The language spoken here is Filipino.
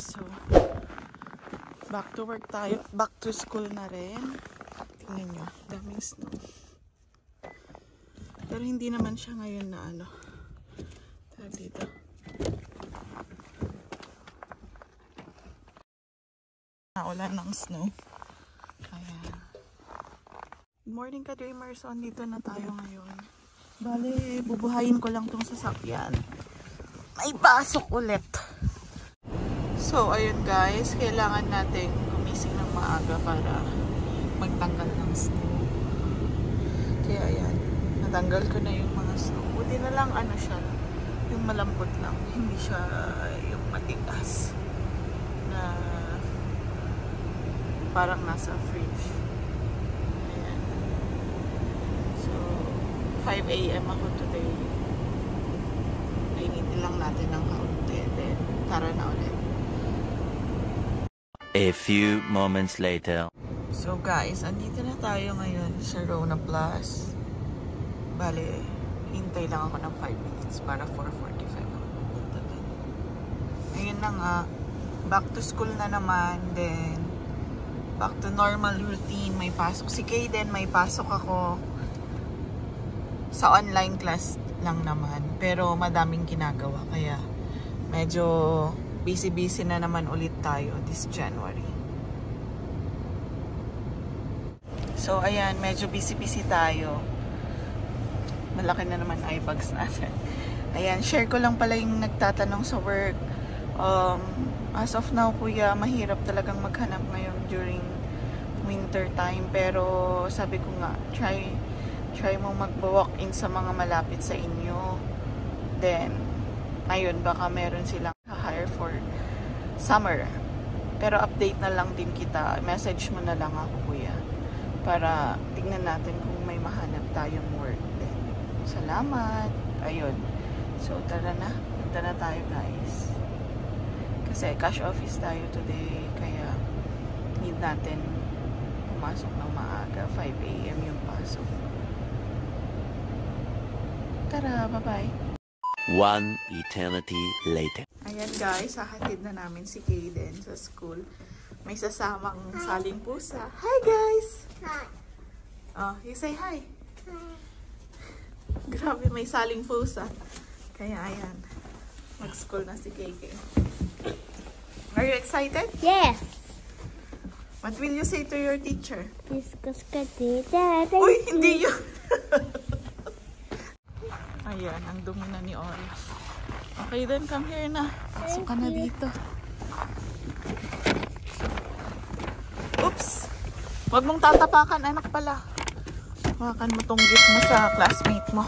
So, back to work tayo. Back to school na rin. Tingnan nyo, daming snow. Pero hindi naman siya ngayon na ano. Tawag dito. Naulan ng snow. Ayan. Morning ka dreamers. Andito na tayo ngayon. Bale, bubuhayin ko lang tong sasakyan. May pasok ulit. So, ayun guys. Kailangan natin gumising ng maaga para magtanggal ng snow. Kaya ayan. Natanggal ko na yung mga snow. Buti na lang ano siya. Yung malambot lang. Hindi siya yung matigas. Na parang nasa fridge. Ayan. So, 5 a.m. ako today. Nainitin lang natin ng kaunti. Then, tara na ulit. A few moments later. So guys, andito na tayo ngayon sa Rona Plus. Bale, hintay lang ako ng 5 minutes para 4.45 ako pupunta doon. Ayun na nga, back to school na naman. Then, back to normal routine. May pasok si Kayden, may pasok ako sa online class lang naman. Pero madaming ginagawa. Kaya, medyo busy-busy na naman ulit tayo this January. So, ayan, medyo busy-busy tayo. Malaki na naman eyebags natin. Ayan, share ko lang pala yung nagtatanong sa work. Um, as of now, kuya, mahirap talagang maghanap ngayon during winter time. Pero, sabi ko nga, try, try mo mag-walk in sa mga malapit sa inyo. Then, ayun, baka meron silang hire for summer. Pero update na lang din kita. Message mo na lang ako, kuya. Para tingnan natin kung may mahanap tayong work din. Salamat. Ayun. So, tara na. Punta na tayo, guys. Kasi cash office tayo today. Kaya, need natin pumasok ng maaga. 5 a.m. yung pasok. Tara, bye-bye. One eternity later. Ayan guys, hahatid na namin si Kayden sa school. May sasamang saling pusa. Hi guys! Hi. Oh, you say hi. Grabe, may saling pusa. Kaya ayan, mag-school na si KK. Are you excited? Yes. What will you say to your teacher? Discuss ka tita. Uy, hindi yun! ayan, ang dumi na ni Olaf. Okay then, come here na. Pasok ka na dito. Oops! Huwag mong tatapakan, anak pala. Hawakan mo tong gift mo sa classmate mo.